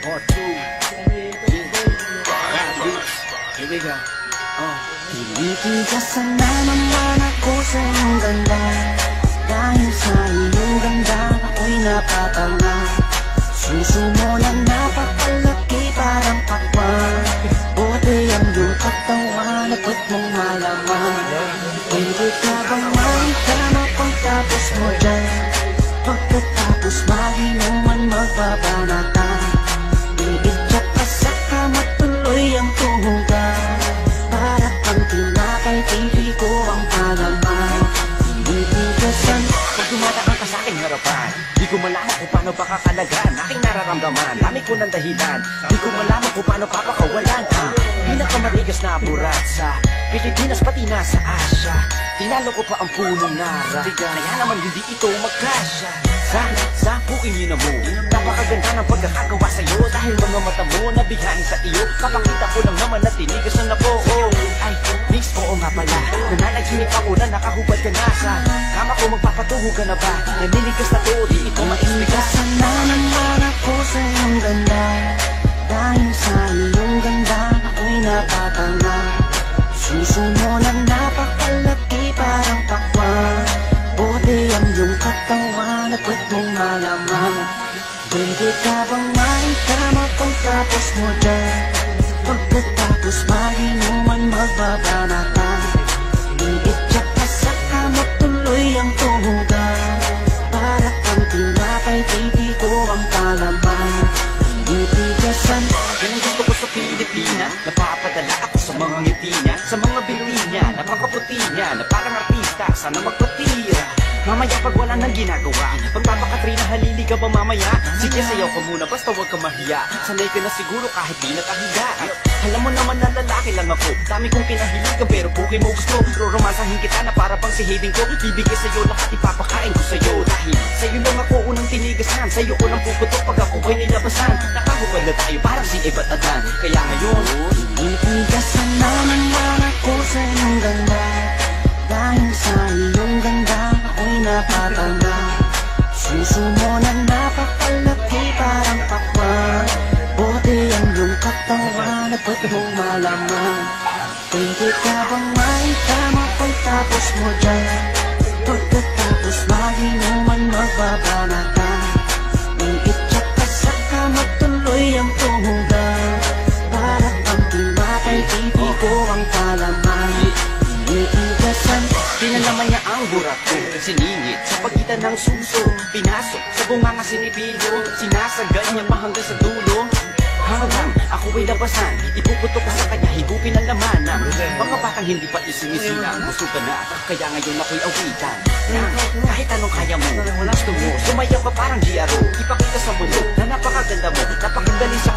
Part 2. Yeah. Rap beats. Here we go. Uh. Tinitigasan na naman ako sa iyong ganda Dahil sa iyong ganda ako'y napatanga Suso mo na napakalaki parang pakwan Buti ang iyong katawan at ba't mong malaman Pwede ka bang maitama pagtapos mo dyan ko malaman kung paano pakakalagan Aking nararamdaman, dami ko ng dahilan. Di ko malaman kung paano papakawalan ka Pinakamatigas na burat sa Pilipinas pati na sa Asya. Tinalo ko pa ang punong nara. Kaya naman hindi ito magkasya. Sana, sapuin niyo na mo? Napakaganda ng pagkakagawa sa'yo. Dahil mga mata mo nabihani sa iyo. Papakita ko lang naman na tinigas na po oh. Ay, miss, oo nga pala. Nananaginip ako na nakahubad ka na sa Kama ko magpapatuho ka na ba? Naninigas na to, di ito maexplika Tinitigasan na naman ako sa iyong ganda. Dahil sa iyong ganda ako'y napatanga. Suso mo na napakalaki parang pakwan Buti ang iyong katawan at ba't mong malaman. Pwede ka bang maitama pagtapos mo dyan? Pagkatapos maginuman magbabanatan Sana magpatira Mamaya pag wala nang ginagawa Pagpapakatrina halili ka ba mamaya. Sige sayaw ka muna basta wag ka mahiya. Sanay ka na siguro kahit di nakahiga. Alam mo naman na lalaki lang ako. Dami kong pinahiligan pero buki mo gusto. Roromansahin kita na para pang si ko. Bibigay sa'yo lahat ipapakain ko sa'yo. Dahil sa'yo lang ako unang tinigasan. Sa'yo ko lang puputok pag ako ko'y nilabasan. Nakahubad na tayo parang si Eva at Adan Kaya ngayon Tinitigasan ako'y napatanga Suso mo na napakalaki parang pakwan Buti ang iyong katawan at ba't mong malaman. Pwede ka bang maitama pagtapos mo dyan? Pagkatapos maginuman magbabanatan Iitsak ka sa kama ang tuhugan Para pang tinapay, hindi ko ang palaman Pinalaman niya ang burak ko. Siningit sa pagitan ng suso Pinasok sa bunganga sinipilyo Sinasagal niya pa hanggang sa dulo. Hanggang ako ay labasan Ipuputok ko sa kanya, higupin ang laman ng Mga batang hindi pa isinisina Gusto ka na, kaya ngayon ako'y awitan. Nang kahit anong kaya mo Gusto mo, sumaya pa parang GRO Ipakita sa mundo na napakaganda mo Napakagaling sa